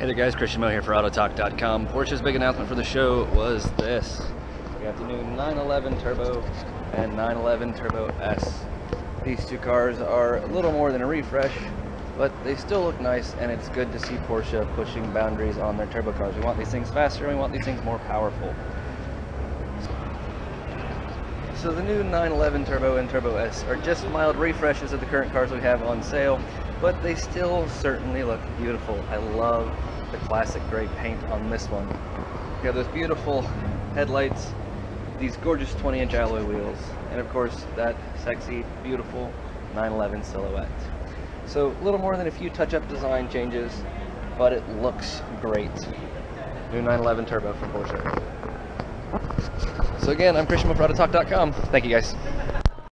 Hey there guys, Christian Mo here for Autotalk.com. Porsche's big announcement for the show was this. We got the new 911 Turbo and 911 Turbo S. These two cars are a little more than a refresh, but they still look nice and it's good to see Porsche pushing boundaries on their turbo cars. We want these things faster and we want these things more powerful. So the new 911 Turbo and Turbo S are just mild refreshes of the current cars we have on sale, but they still certainly look beautiful. I love the classic gray paint on this one. You have those beautiful headlights, these gorgeous 20 inch alloy wheels, and of course that sexy, beautiful 911 silhouette. So a little more than a few touch-up design changes, but it looks great. New 911 Turbo from Porsche. So again, I'm Christian from Autotalk.com. Thank you guys.